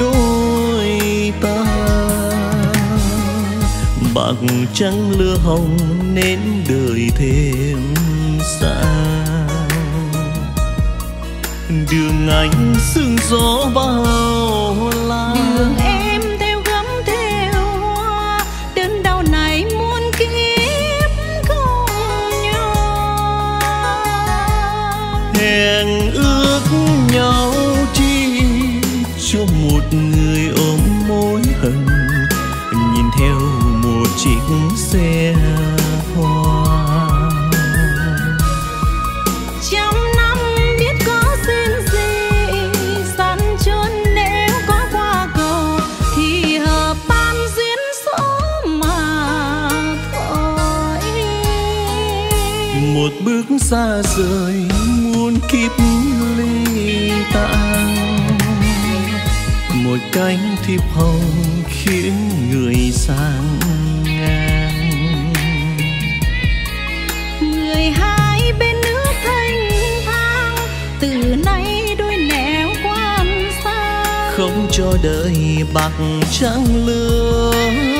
đôi ta. Bạc trắng lưa hồng nên đời thêm xa. Đường anh sương gió bao cũng xe hoa. Trong năm biết có duyên gì sẵn chốn nếu có qua cầu thì hợp ban duyên số mà thôi. Một bước xa rời muôn kiếp ly tạng một cánh thiệp hồng khiến người sang cho đời bạc trắng lương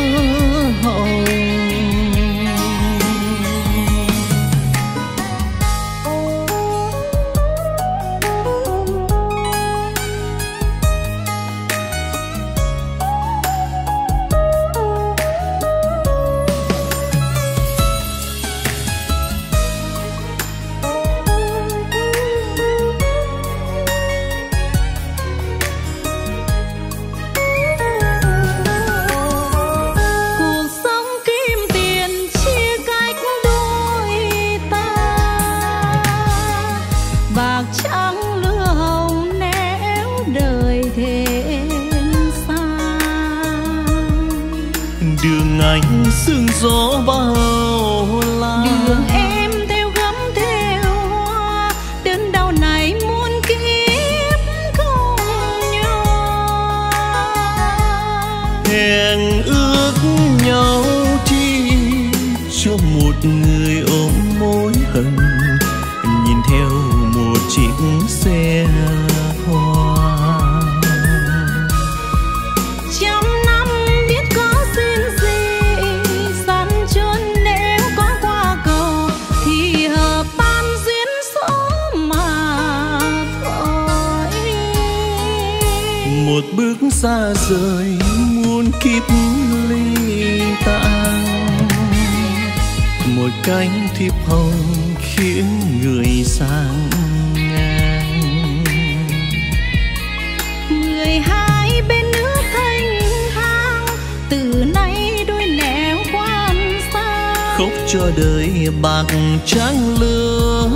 cho đời bạc trắng lứa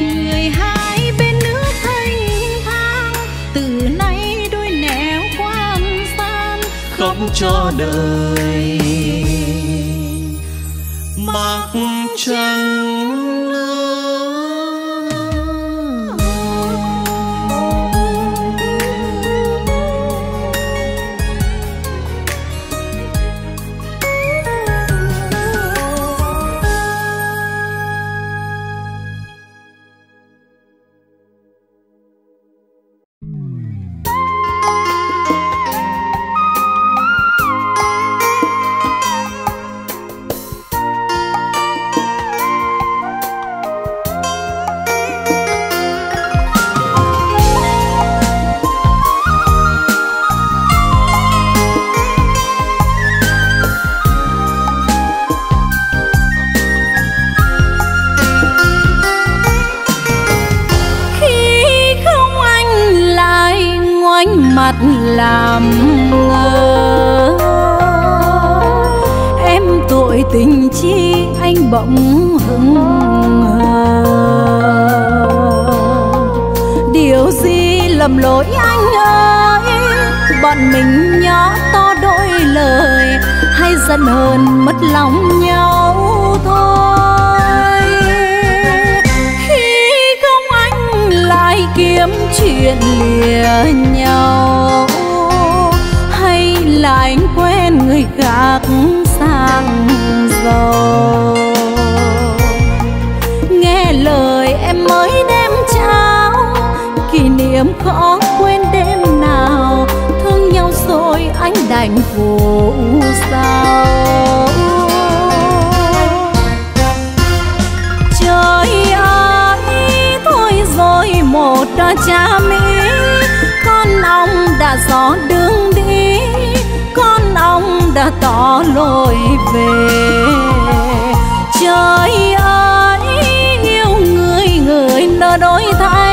người hai bên nước thanh thang từ nay đôi nẻo quan san khóc cho đời bạc trắng hạt làm ngơ. Em tội tình chi anh bỗng hững hờ. Điều gì lầm lỗi anh ơi? Bọn mình nhỏ to đôi lời hay giận hờn mất lòng nhau? Kiếm chuyện lìa nhau. Hay là anh quen người khác sang giàu? Nghe lời em mới đem trao, kỷ niệm khó quên đêm nào. Thương nhau rồi anh đành khổ sao? Cha mỹ con ông đã gió đường đi, con ông đã tỏ lối về. Trời ơi, yêu người người nỡ đổi thay.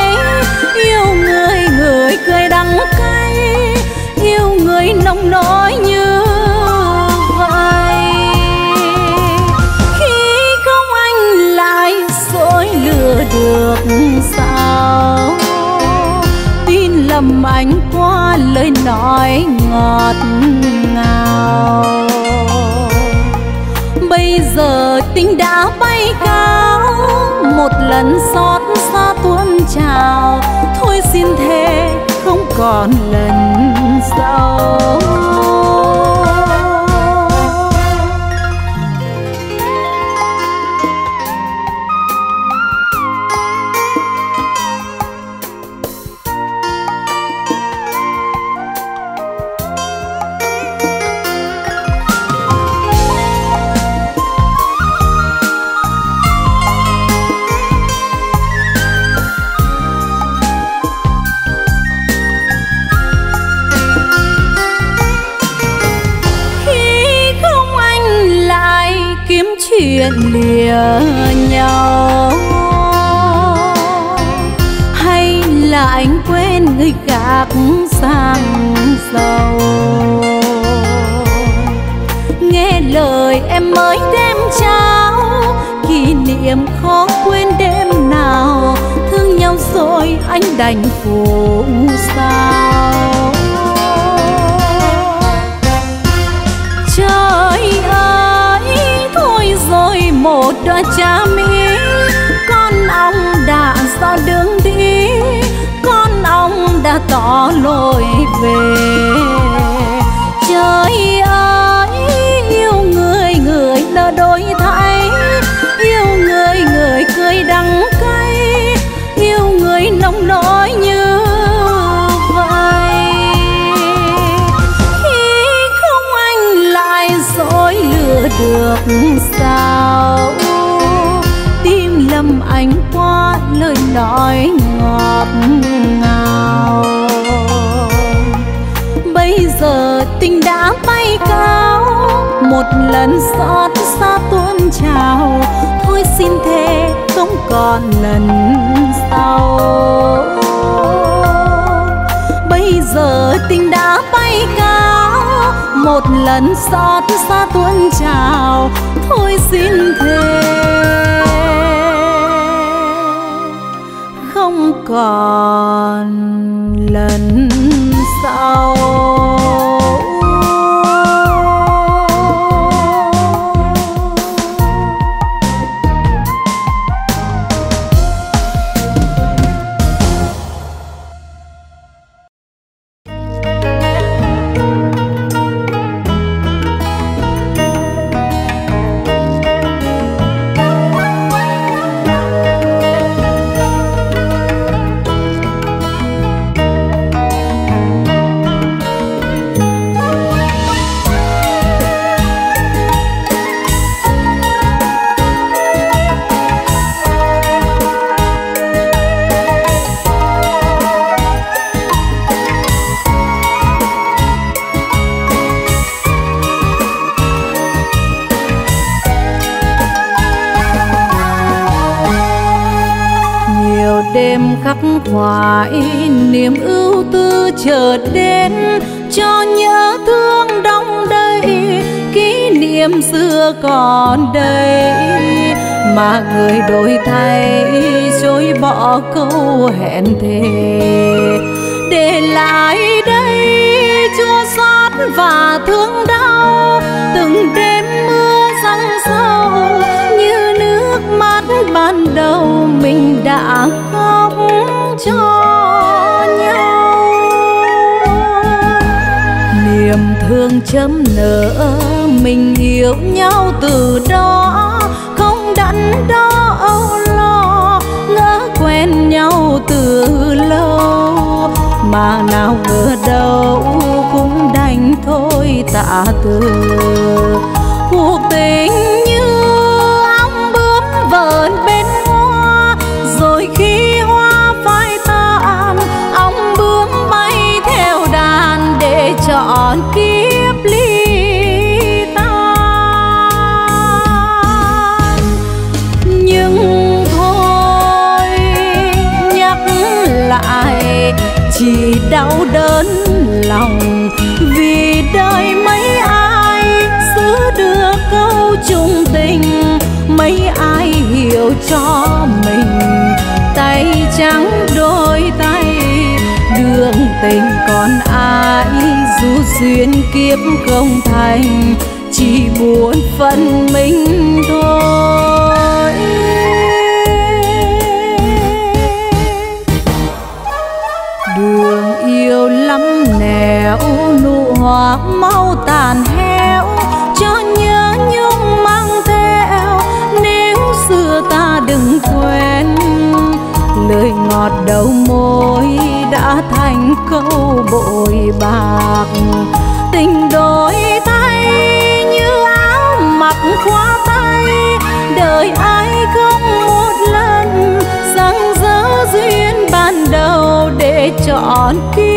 Nói ngọt ngào. Bây giờ tình đã bay cao, một lần xót xa tuôn trào. Thôi xin thề không còn lần sau. Lìa nhau? Hay là anh quên người khác sang giàu? Nghe lời em mới đêm trao, kỷ niệm khó quên đêm nào? Thương nhau rồi anh đành phụ sao? Cha mỹ con ông đã do đường đi con ông đã tỏ lối về. Lần xót xa tuôn trào. Thôi xin thề không còn lần sau. Bây giờ tình đã bay cao, một lần xót xa tuôn trào. Thôi xin thề không còn chờ đến cho nhớ thương đong đầy, kỷ niệm xưa còn đây mà người đổi thay chối bỏ câu hẹn thề. Để lại đây chua xót và thương đau. Từng đêm mưa răng sâu, như nước mắt ban đầu mình đã khóc cho. Niềm thương chấm nở, mình yêu nhau từ đó, không đắn đo âu lo, ngỡ quen nhau từ lâu. Mà nào ngờ đâu cũng đành thôi tạ từ, cuộc tình chọn kiếp ly tan. Nhưng thôi, nhắc lại, chỉ đau đớn lòng. Vì đời mấy ai giữ được câu chung tình, mấy ai hiểu cho mình. Tay trắng đôi tay, đường tình còn ai dù duyên kiếp không thành, chỉ buồn phận mình thôi. Đường yêu lắm nẻo, nụ hoa mau tàn héo cho nhớ nhung mang theo. Nếu xưa ta đừng quên, lời ngọt đầu môi đã câu bội bạc. Tình đôi tay như áo mặc khóa tay, đời ai không một lần rằng dỡ duyên ban đầu để chọn kiếp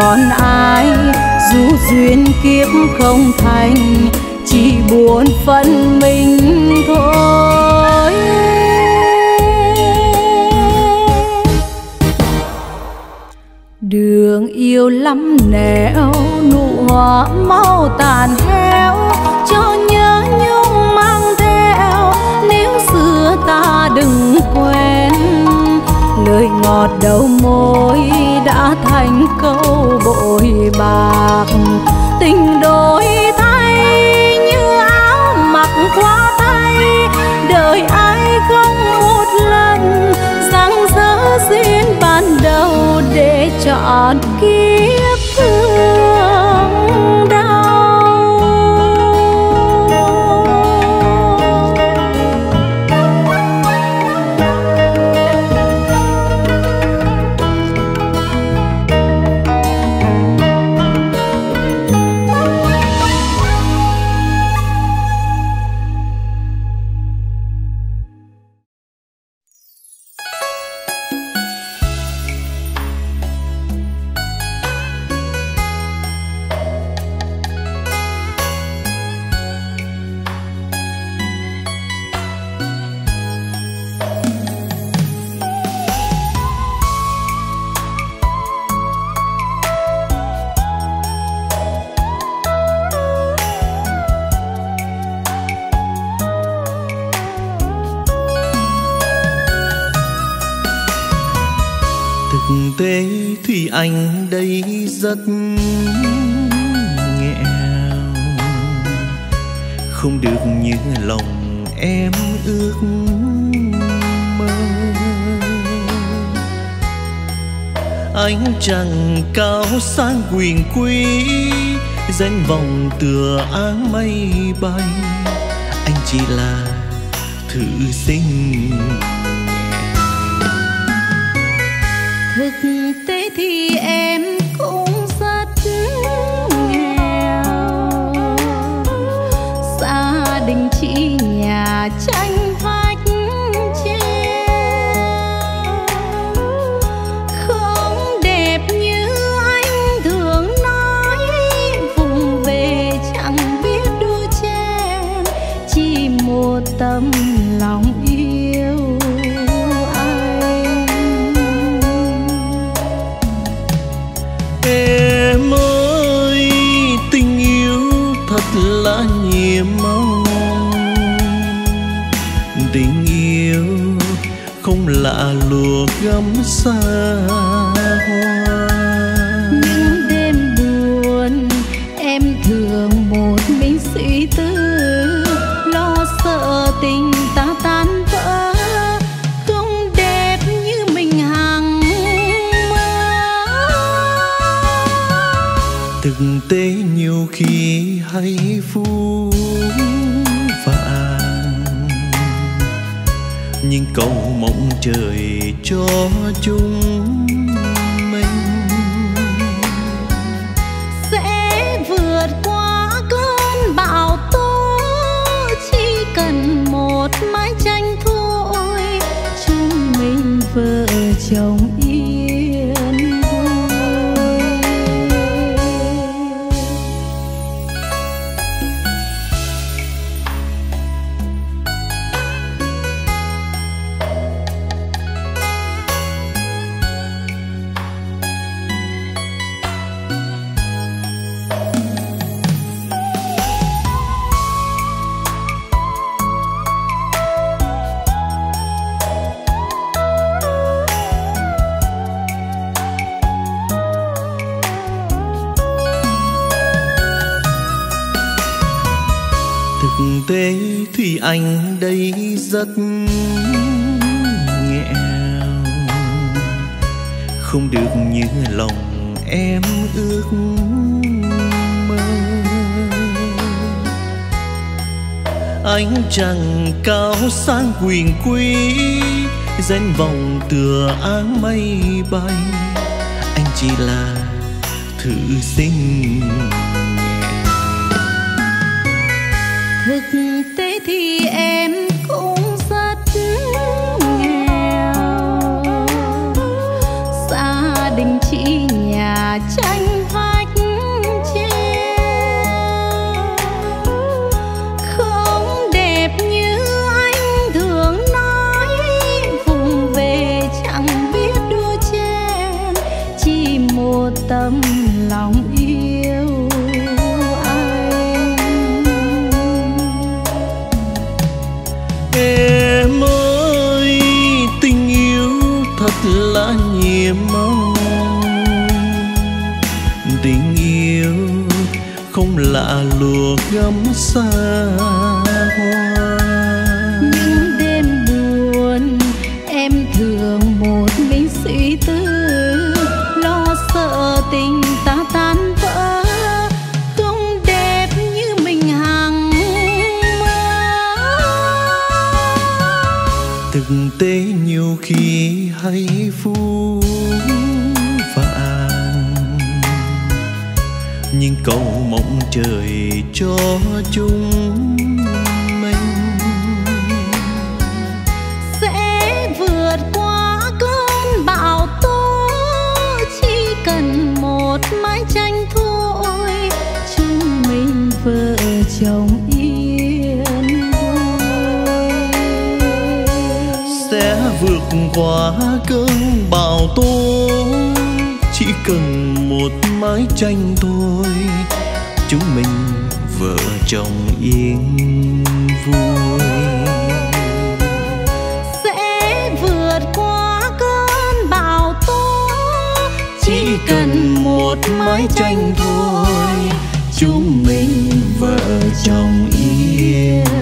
còn ai, dù duyên kiếp không thành, chỉ buồn phận mình thôi. Đường yêu lắm nẻo, nụ hoa mau tàn héo, cho nhớ nhung mang theo. Nếu xưa ta đừng quên, lời ngọt đầu môi đã thành câu bội bạc. Tình đổi thay như áo mặc qua tay, đời ai không một lần răng rỡ duyên ban đầu để chọn kiếp danh vọng tựa áng mây bay. Anh chỉ là thử sinh thực tế thì gấm xa hoa. Những đêm buồn em thường một mình suy tư lo sợ tình ta tan vỡ. Không đẹp như mình hằng mơ. Thực tế nhiều khi hay phũ vàng nhưng cầu mong trời cho chúng sang quyền quý, danh vọng tựa áng mây bay. Anh chỉ là thử sinh thực tế thì lùa gấm xa hoa. Những đêm buồn em thường một mình suy tư lo sợ tình ta tan vỡ. Không đẹp như mình hằng mơ. Thực tế nhiều khi hay phũ cầu mong trời cho chúng mình. Sẽ vượt qua cơn bão tố chỉ cần một mái tranh thôi chúng mình vợ chồng yên vui. Sẽ vượt qua cơn bão tố chỉ cần một mái tranh thôi chúng mình vợ chồng yên vui. Sẽ vượt qua cơn bão tố, chỉ cần một mái tranh thôi, chúng mình vợ chồng yên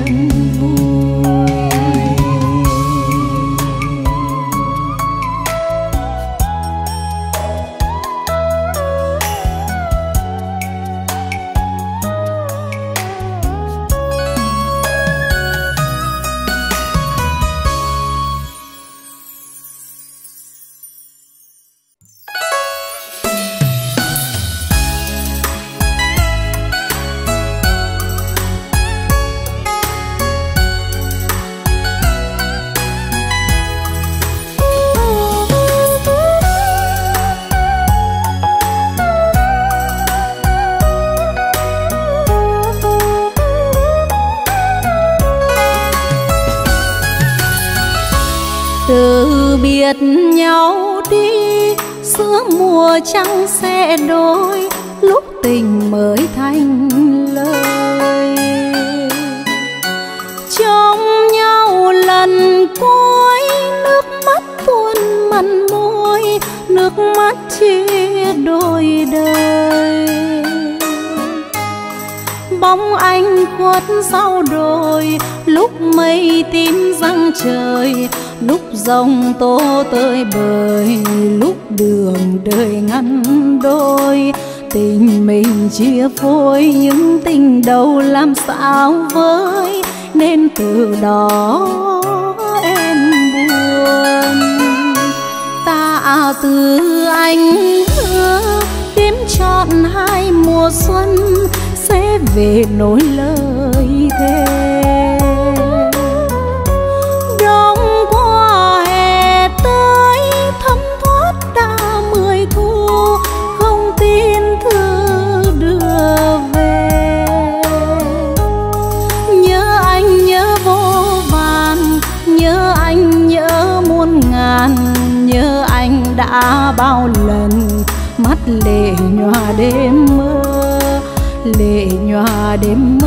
mùa trăng sẽ đôi, lúc tình mới thành lời. Trong nhau lần cuối, nước mắt tuôn mặn môi, nước mắt chia đôi đời. Bóng anh khuất sau đồi, lúc mây tím răng trời, lúc rồng tô tơi bời, lúc đường đời ngăn đôi, tình mình chia phôi những tình đầu làm sao với, nên từ đó em buồn. Ta từ anh hứa đêm trọn hai mùa xuân sẽ về nối lời thề. Đêm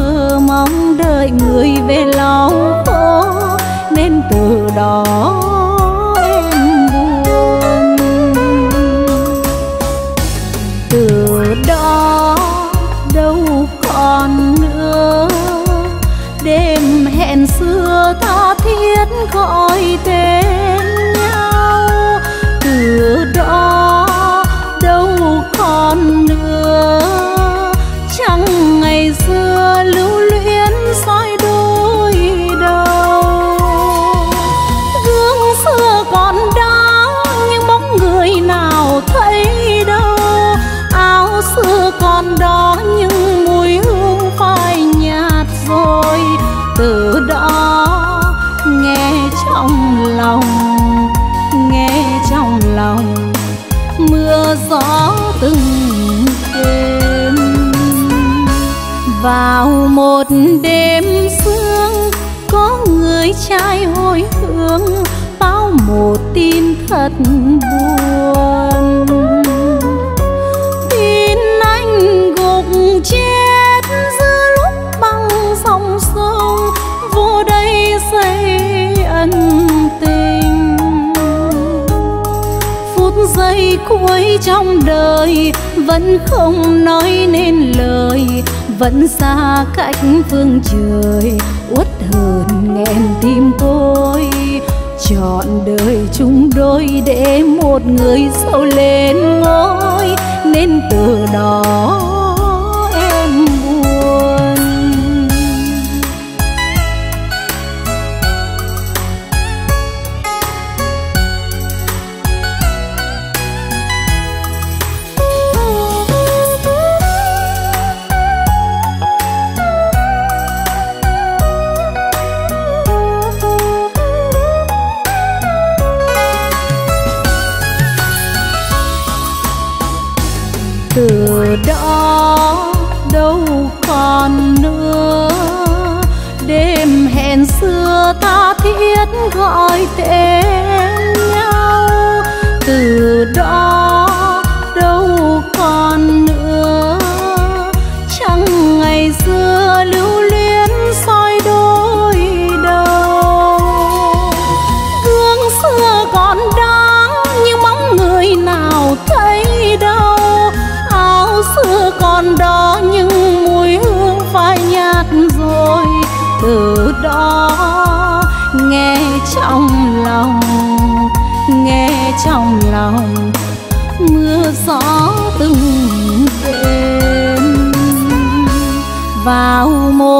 gió từng đêm vào một đêm sương, có người trai hồi hương, bao một tin thật buồn. Khuấy trong đời, vẫn không nói nên lời, vẫn xa cách phương trời, uất hờn nghẹn tim tôi. Chọn đời chung đôi để một người sâu lên ngôi, nên từ đó thiết gọi tên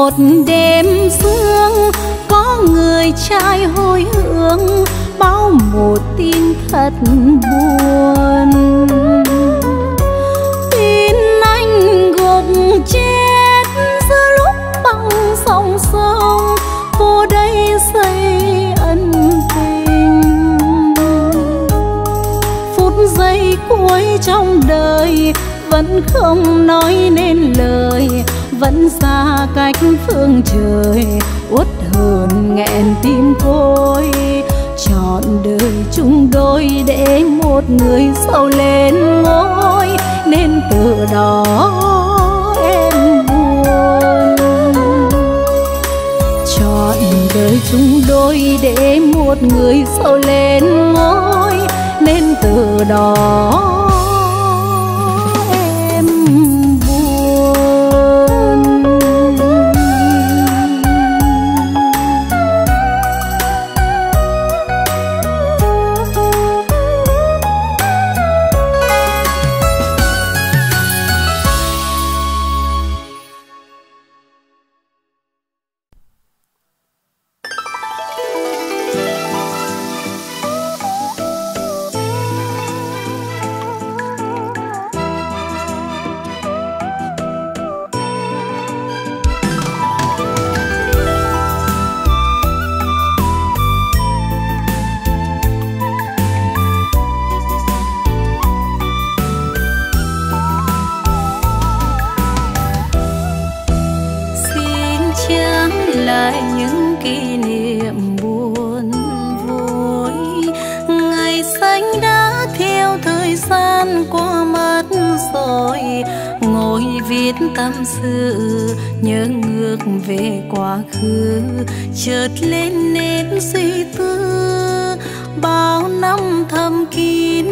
một đêm sương, có người trai hối hương bao một tin thật buồn. Tin anh gục chết giữa lúc băng sông sông vô đây xây ân tình. Phút giây cuối trong đời vẫn không nói nên lời vẫn xa cách phương trời, uất hờn nghẹn tim tôi chọn đời chung đôi để một người sầu lên ngôi, nên từ đó em buồn. Chọn đời chung đôi để một người sầu lên ngôi, nên từ đó viết tâm sự, nhớ ngược về quá khứ. Chợt lên nên suy tư, bao năm thầm kín,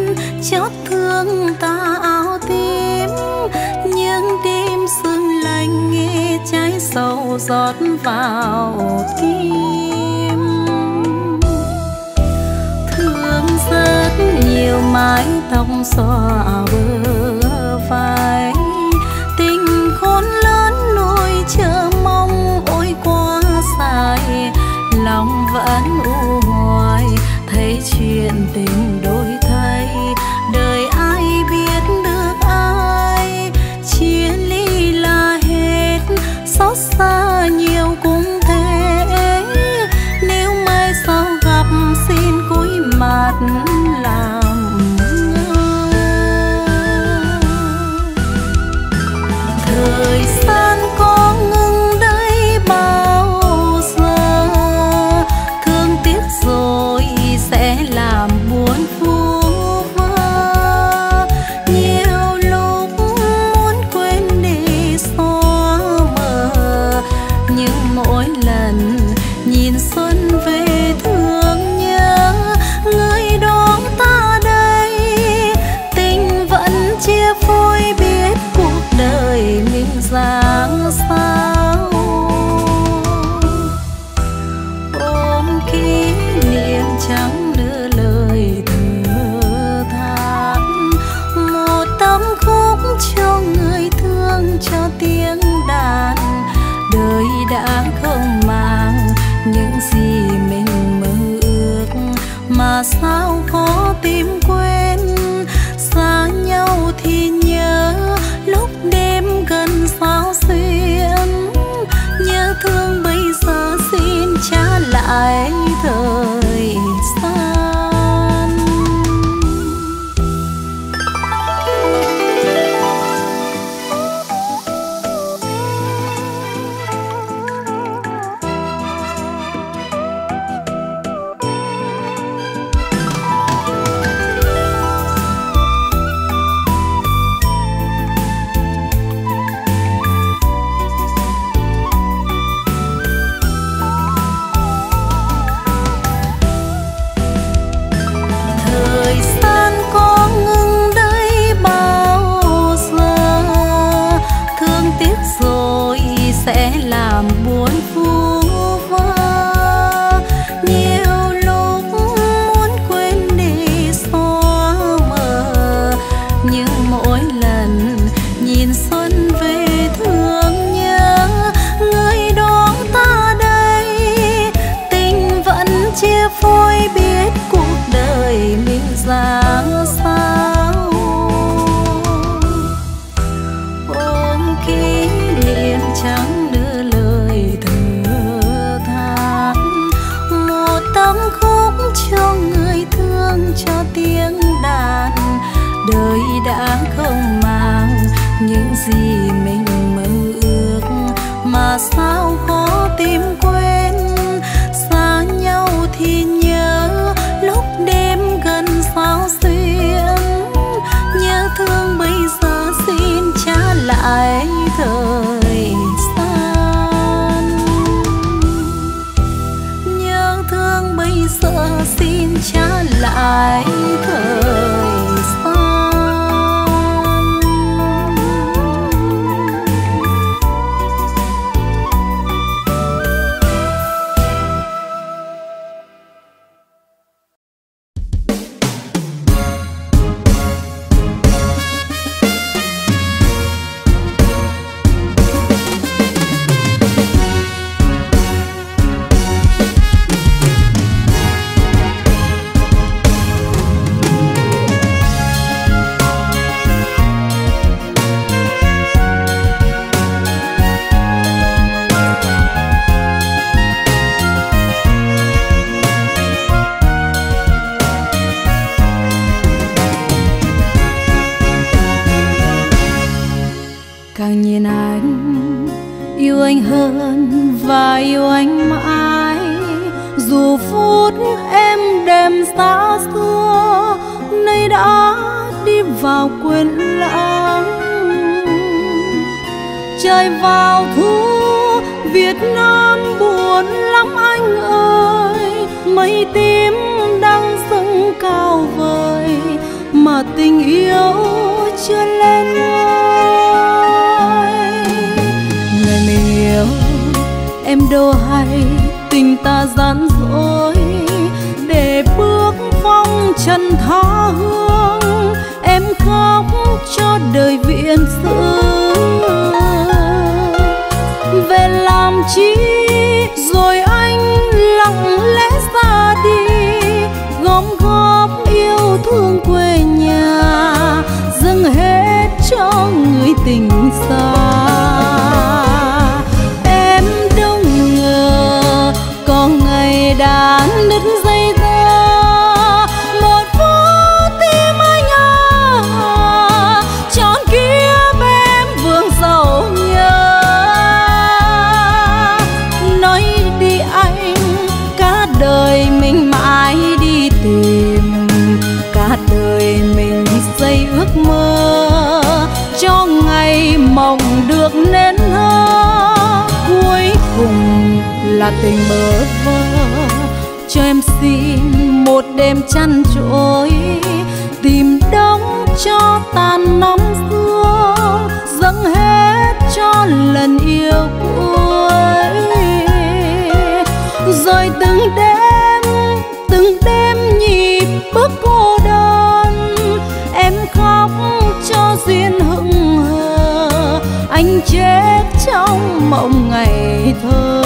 chót thương ta áo tím. Những đêm sương lạnh nghe trái sầu giọt vào tim. Thương rất nhiều mái tóc xòa bờ vai. chờ mong ôi quá dài lòng vẫn u hoài thấy chuyện tình đôi làm buồn vui mây tím đang dâng cao vời mà tình yêu chưa lên ngôi. Ngày mình yêu em đâu hay tình ta gian dối. Để bước phong trần tha hương, em khóc cho đời viện xưa về làm chi cho người tình xa. Là tình bơ vơ cho em xin một đêm chăn trối tìm đóng cho tàn năm xưa dâng hết cho lần yêu cuối. Rồi từng đêm chết trong mộng ngày thơ.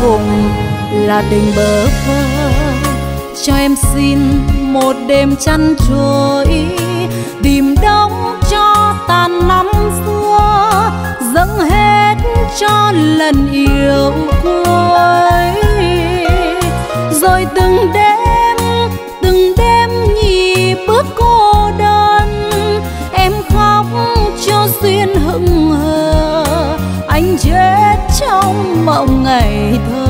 Cùng là tình bơ vơ cho em xin một đêm chăn trôi tìm đóng cho tàn năm xưa, dâng hết cho lần yêu cuối rồi từng đêm mộng ngày thơ.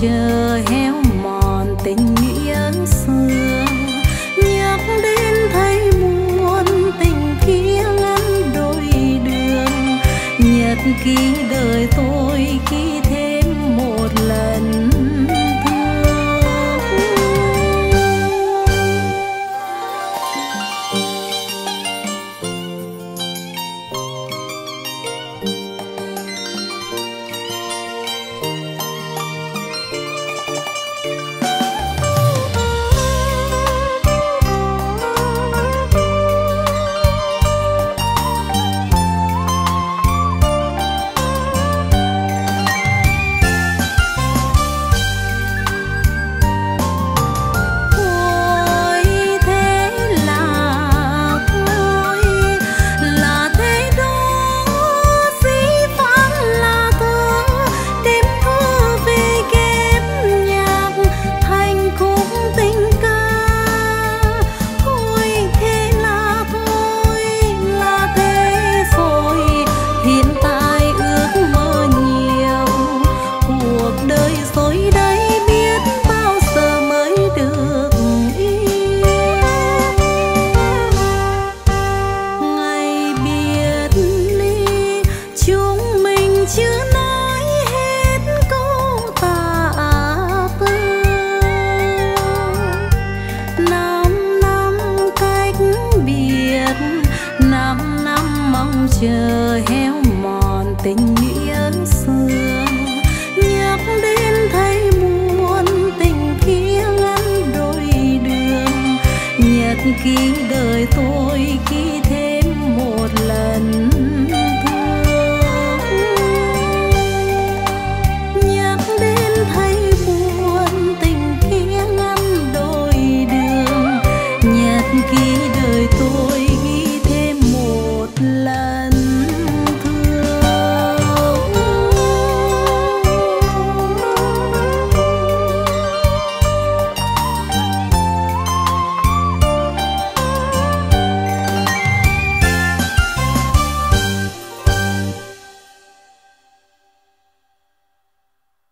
Chờ héo mòn tình